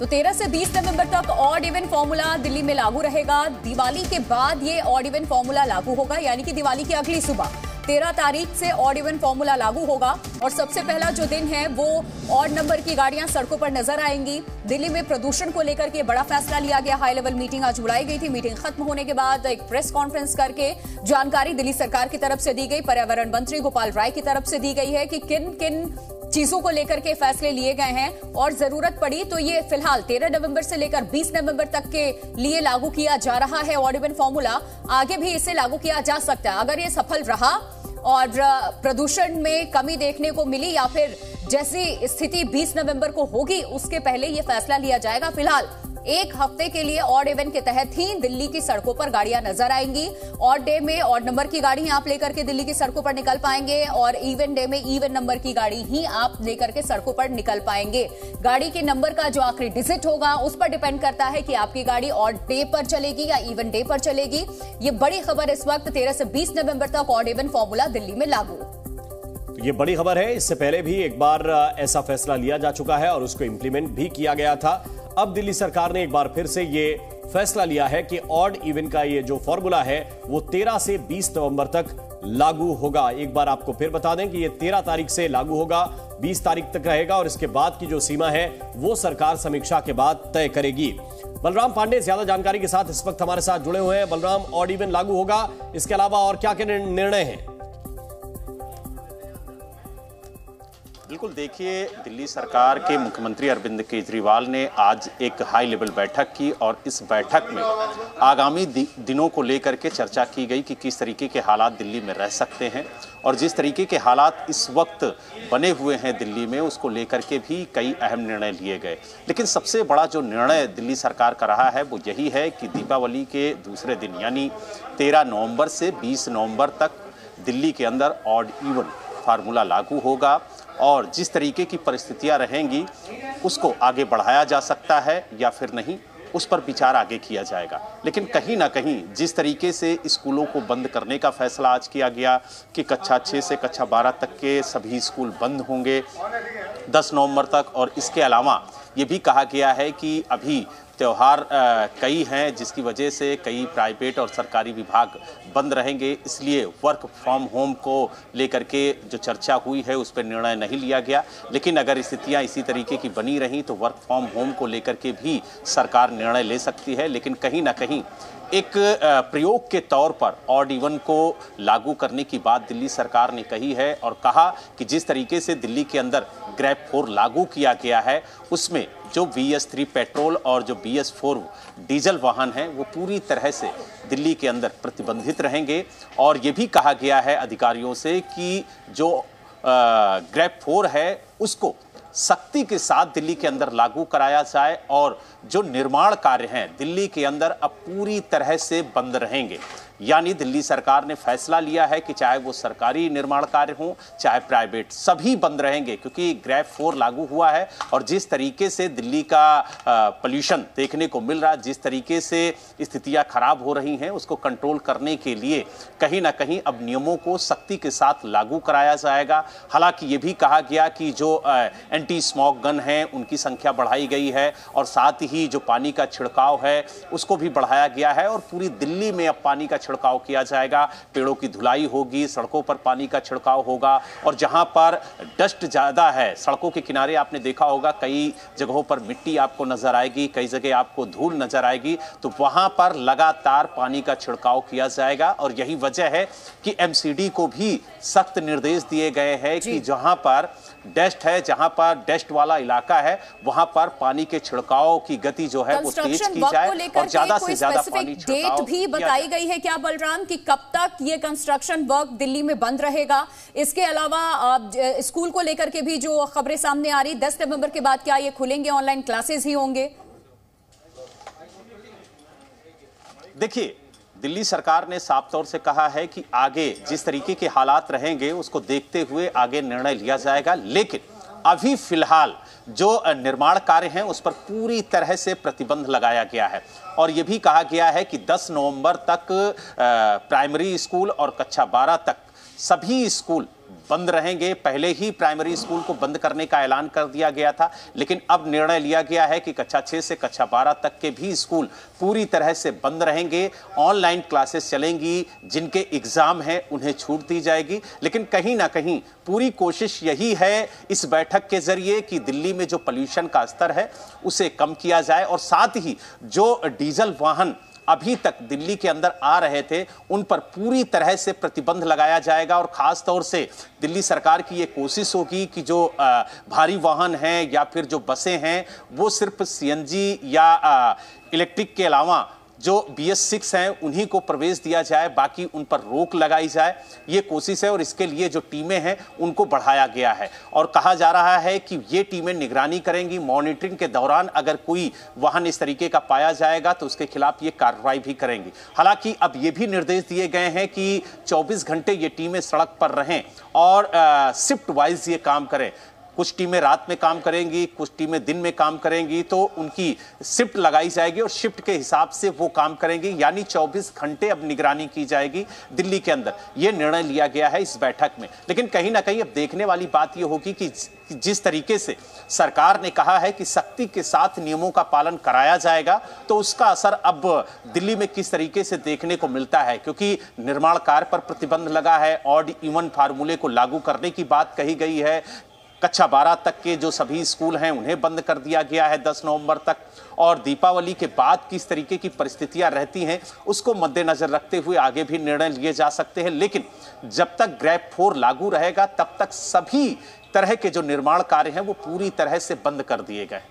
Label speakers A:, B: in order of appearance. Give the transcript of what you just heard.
A: तो 13 से 20 नवंबर तक ऑड इवन फॉर्मूला दिल्ली में लागू रहेगा। दिवाली के बाद ये ऑड इवन फॉर्मूला लागू होगा, यानी कि दिवाली की अगली सुबह। तेरह तारीख से ऑड इवन फॉर्मूला लागू होगा और सबसे पहला जो दिन है, वो ऑड नंबर की गाड़ियाँ सड़कों पर नज़र आएँगी। दिल्ली में प्रदूषण को लेकर के बड़ा फैसला लिया गया। हाई लेवल मीटिंग आज बुलाई गई थी। मीटिंग खत्म होने के बाद एक प्रेस कॉन्फ्रेंस करके जानकारी दिल्ली सरकार की तरफ़ से दी गई। पर्यावरण मंत्री गोपाल राय की तरफ़ से दी गई है कि किन किन चीज़ों को लेकर के फैसले लिए गए हैं और ज़रूरत पड़ी तो ये फ़िलहाल 13 नवंबर से लेकर 20 नवंबर तक के लिए लागू किया जा रहा है ऑड इवन फॉर्मूला। आगे भी इसे लागू किया जा सकता है। अगर ये सफल रहा और प्रदूषण में कमी देखने को मिली या फिर जैसी स्थिति 20 नवंबर को होगी, उसके पहले ये फैसला लिया जाएगा। फ़िलहाल एक हफ़्ते के लिए ऑड इवेंट के तहत ही दिल्ली की सड़कों पर गाड़ियाँ नज़र आएँगी। ऑड डे में ऑड नंबर की गाड़ी आप लेकर के दिल्ली की सड़कों पर निकल पाएँगे और इवन डे में इवन नंबर की गाड़ी ही आप लेकर के सड़कों पर निकल पाएँगे। गाड़ी के नंबर का जो आखिरी डिजिट होगा, उस पर डिपेंड करता है कि आपकी गाड़ी ऑड डे पर चलेगी या इवन डे पर चलेगी। ये बड़ी खबर इस वक्त, तेरह से बीस नवंबर तक ऑड इवन फॉर्मूला दिल्ली में लागू।
B: ये बड़ी खबर है, इससे पहले भी एक बार ऐसा फैसला लिया जा चुका है और उसको इंप्लीमेंट भी किया गया था। अब दिल्ली सरकार ने एक बार फिर से ये फैसला लिया है कि ऑड इवन का ये जो फॉर्मूला है, वो 13 से 20 नवंबर तक लागू होगा। एक बार आपको फिर बता दें कि ये 13 तारीख से लागू होगा 20 तारीख तक रहेगा और इसके बाद की जो सीमा है, वो सरकार समीक्षा के बाद तय करेगी। बलराम पांडे, ज़्यादा जानकारी के साथ इस वक्त हमारे साथ जुड़े हुए हैं। बलराम, ऑड इवन लागू होगा। इसके अलावा और क्या क्या निर्णय हैं?
C: बिल्कुल देखिए, दिल्ली सरकार के मुख्यमंत्री अरविंद केजरीवाल ने आज एक हाई लेवल बैठक की और इस बैठक में आगामी दिनों को लेकर के चर्चा की गई कि किस तरीके के हालात दिल्ली में रह सकते हैं और जिस तरीके के हालात इस वक्त बने हुए हैं दिल्ली में, उसको लेकर के भी कई अहम निर्णय लिए गए। लेकिन सबसे बड़ा जो निर्णय दिल्ली सरकार का रहा है, वो यही है कि दीपावली के दूसरे दिन, यानी तेरह नवंबर से बीस नवंबर तक दिल्ली के अंदर ऑड इवन फार्मूला लागू होगा। और जिस तरीके की परिस्थितियाँ रहेंगी, उसको आगे बढ़ाया जा सकता है या फिर नहीं, उस पर विचार आगे किया जाएगा। लेकिन कहीं ना कहीं, जिस तरीके से स्कूलों को बंद करने का फैसला आज किया गया कि कक्षा छः से कक्षा बारह तक के सभी स्कूल बंद होंगे, दस नवंबर तक, और इसके अलावा ये भी कहा गया है कि अभी त्यौहार कई हैं, जिसकी वजह से कई प्राइवेट और सरकारी विभाग बंद रहेंगे। इसलिए वर्क फ्रॉम होम को लेकर के जो चर्चा हुई है, उस पर निर्णय नहीं लिया गया। लेकिन अगर स्थितियाँ इसी तरीके की बनी रहीं तो वर्क फ्रॉम होम को लेकर के भी सरकार निर्णय ले सकती है। लेकिन कहीं ना कहीं एक प्रयोग के तौर पर ऑड इवन को लागू करने की बात दिल्ली सरकार ने कही है और कहा कि जिस तरीके से दिल्ली के अंदर ग्रैप फोर लागू किया गया है, उसमें जो बी एस थ्री पेट्रोल और जो बी एस फोर डीजल वाहन हैं, वो पूरी तरह से दिल्ली के अंदर प्रतिबंधित रहेंगे। और ये भी कहा गया है अधिकारियों से कि जो ग्रैप फोर है, उसको सख्ती के साथ दिल्ली के अंदर लागू कराया जाए और जो निर्माण कार्य हैं, दिल्ली के अंदर अब पूरी तरह से बंद रहेंगे। यानी दिल्ली सरकार ने फैसला लिया है कि चाहे वो सरकारी निर्माण कार्य हो, चाहे प्राइवेट, सभी बंद रहेंगे क्योंकि ग्रैफ फोर लागू हुआ है और जिस तरीके से दिल्ली का पोल्यूशन देखने को मिल रहा है, जिस तरीके से स्थितियाँ खराब हो रही हैं, उसको कंट्रोल करने के लिए कहीं ना कहीं अब नियमों को सख्ती के साथ लागू कराया जाएगा। हालाँकि ये भी कहा गया कि जो एंटी स्मोक गन हैं, उनकी संख्या बढ़ाई गई है और साथ ही जो पानी का छिड़काव है, उसको भी बढ़ाया गया है और पूरी दिल्ली में अब पानी का छिड़काव किया जाएगा पेड़ों की धुलाई होगी सड़कों पर पानी का छिड़काव होगा और जहाँ पर डस्ट ज़्यादा है सड़कों के किनारे आपने देखा होगा कई जगहों पर मिट्टी आपको नज़र आएगी कई जगह आपको धूल नज़र आएगी तो वहाँ पर लगातार पानी का छिड़काव किया जाएगा और यही वजह है कि एमसीडी को भी सख्त निर्देश दिए गए हैं कि जहाँ पर डस्ट है जहाँ पर डस्ट वाला इलाका है वहाँ पर पानी के छिड़काव की गति जो है वो तेज की जाए और ज़्यादा से ज़्यादा पानी
A: डेट भी बताई गई है क्या बलराम कि कब तक ये कंस्ट्रक्शन वर्क दिल्ली में बंद रहेगा? इसके अलावा स्कूल को लेकर के भी जो खबरें सामने आ रही, दस नवंबर के बाद क्या ये खुलेंगे? ऑनलाइन क्लासेस ही होंगे।
C: देखिए, दिल्ली सरकार ने साफ़ तौर से कहा है कि आगे जिस तरीके के हालात रहेंगे, उसको देखते हुए आगे निर्णय लिया जाएगा, लेकिन अभी फ़िलहाल जो निर्माण कार्य हैं, उस पर पूरी तरह से प्रतिबंध लगाया गया है। और ये भी कहा गया है कि 10 नवंबर तक प्राइमरी स्कूल और कक्षा 12 तक सभी स्कूल बंद रहेंगे। पहले ही प्राइमरी स्कूल को बंद करने का ऐलान कर दिया गया था, लेकिन अब निर्णय लिया गया है कि कक्षा छः से कक्षा बारह तक के भी स्कूल पूरी तरह से बंद रहेंगे। ऑनलाइन क्लासेस चलेंगी, जिनके एग्ज़ाम हैं, उन्हें छूट दी जाएगी। लेकिन कहीं ना कहीं पूरी कोशिश यही है इस बैठक के ज़रिए कि दिल्ली में जो पोल्यूशन का स्तर है, उसे कम किया जाए और साथ ही जो डीजल वाहन अभी तक दिल्ली के अंदर आ रहे थे, उन पर पूरी तरह से प्रतिबंध लगाया जाएगा और खास तौर से दिल्ली सरकार की ये कोशिश होगी कि जो भारी वाहन हैं या फिर जो बसें हैं, वो सिर्फ़ सीएनजी या इलेक्ट्रिक के अलावा जो बी एस सिक्स हैं, उन्हीं को प्रवेश दिया जाए, बाकी उन पर रोक लगाई जाए। ये कोशिश है और इसके लिए जो टीमें हैं, उनको बढ़ाया गया है। और कहा जा रहा है कि ये टीमें निगरानी करेंगी मॉनिटरिंग के दौरान। अगर कोई वाहन इस तरीके का पाया जाएगा तो उसके खिलाफ ये कार्रवाई भी करेंगी। हालाँकि अब ये भी निर्देश दिए गए हैं कि 24 घंटे ये टीमें सड़क पर रहें और शिफ्ट वाइज ये काम करें। कुछ टीमें रात में काम करेंगी, कुछ टीमें दिन में काम करेंगी तो उनकी शिफ्ट लगाई जाएगी और शिफ्ट के हिसाब से वो काम करेंगी। यानी 24 घंटे अब निगरानी की जाएगी दिल्ली के अंदर। ये निर्णय लिया गया है इस बैठक में। लेकिन कहीं ना कहीं अब देखने वाली बात यह होगी कि जिस तरीके से सरकार ने कहा है कि सख्ती के साथ नियमों का पालन कराया जाएगा तो उसका असर अब दिल्ली में किस तरीके से देखने को मिलता है? क्योंकि निर्माण कार्य पर प्रतिबंध लगा है, ऑड इवन फार्मूले को लागू करने की बात कही गई है। कक्षा बारह तक के जो सभी स्कूल हैं, उन्हें बंद कर दिया गया है 10 नवंबर तक। और दीपावली के बाद किस तरीके की परिस्थितियाँ रहती हैं, उसको मद्देनजर रखते हुए आगे भी निर्णय लिए जा सकते हैं। लेकिन जब तक ग्रैप फोर लागू रहेगा, तब तक सभी तरह के जो निर्माण कार्य हैं, वो पूरी तरह से बंद कर दिए गए।